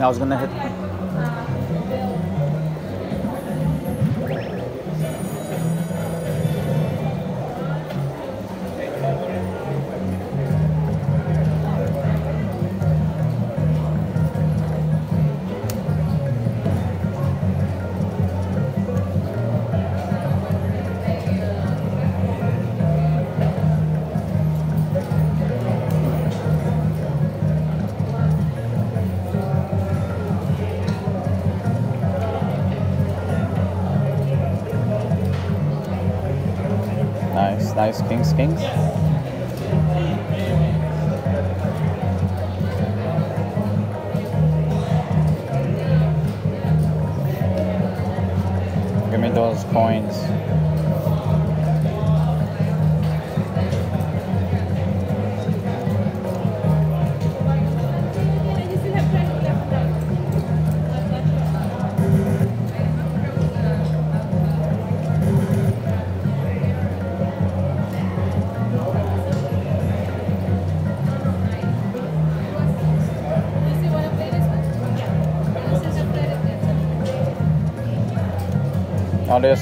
I was gonna hit. Nice. Kings, kings. Give me those coins. Ja, det.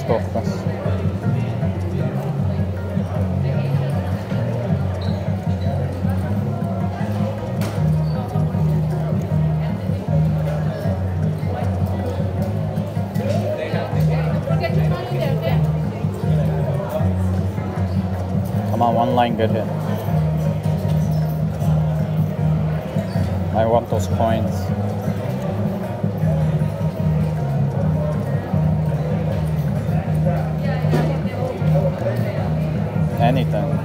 Come on, one line, good hit. I want those coins. Anything.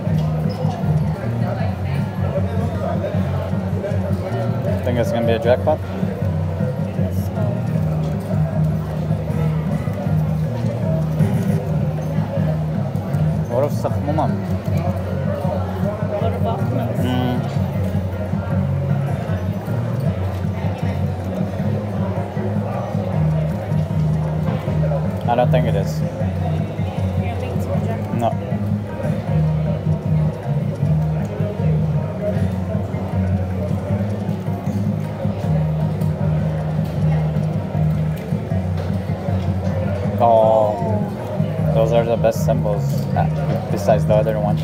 Think it's gonna be a jackpot? What if sakmumam? Mm. I don't think it is. No. The best symbols uh, besides the other one.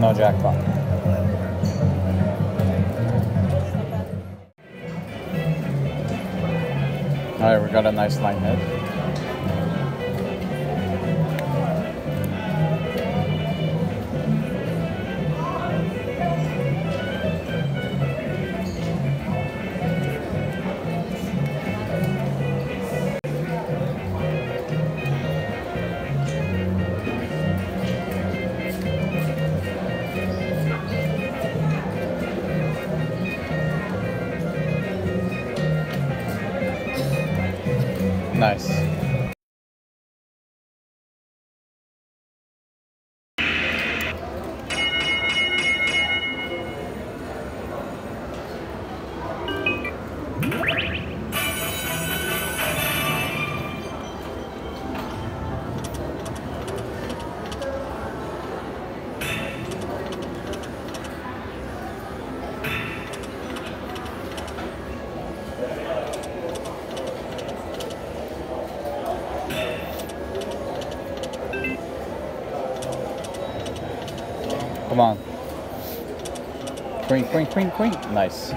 No jackpot. Alright, we got a nice line hit. Nice. Come on. Queen, queen, queen, queen. Nice.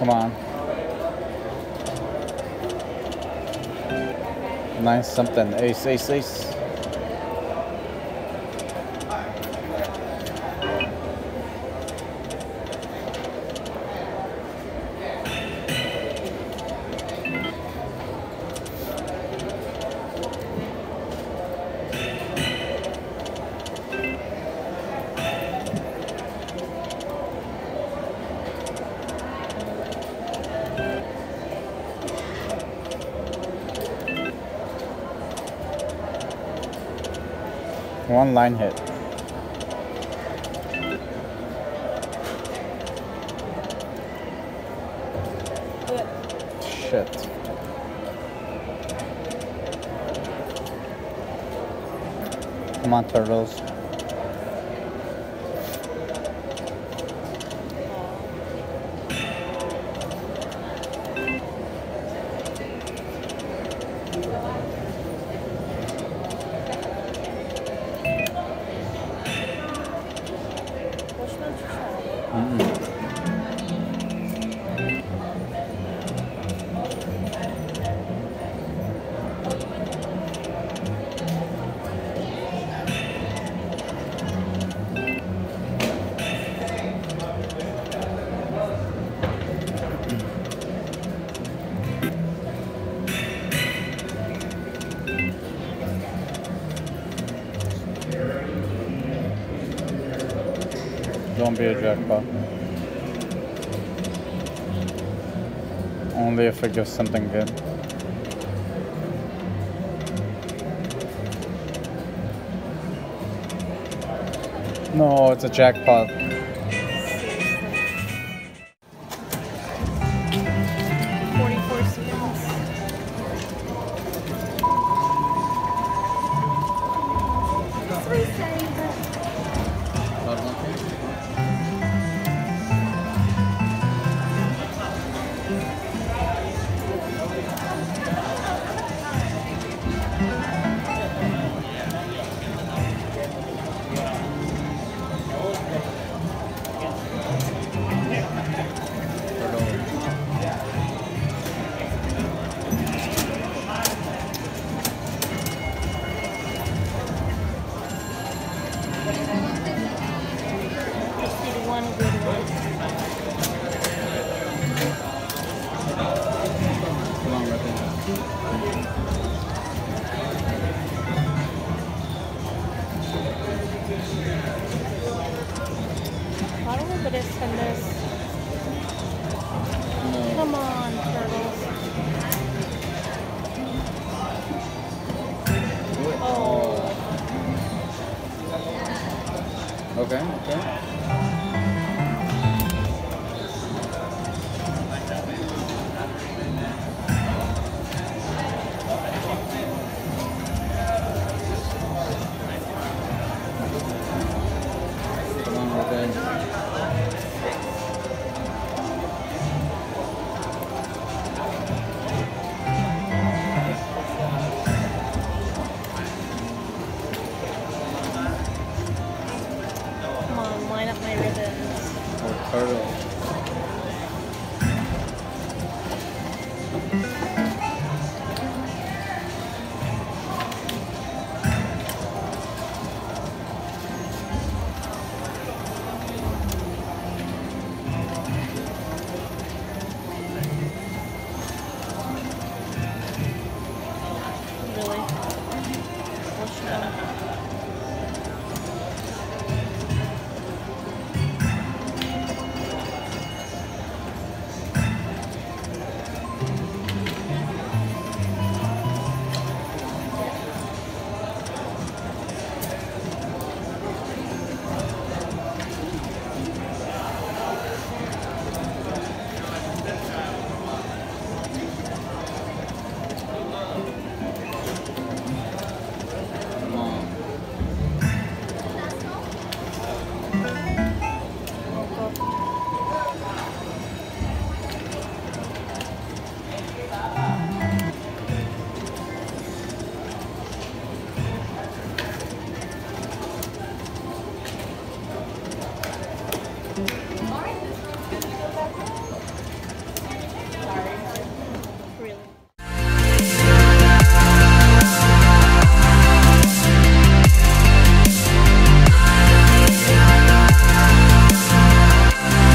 Come on. Nice something. Ace, ace, ace. One line hit. Shit. Come on, turtles. Don't be a jackpot. Only if it gives something good. No, it's a jackpot. Don't we better send this?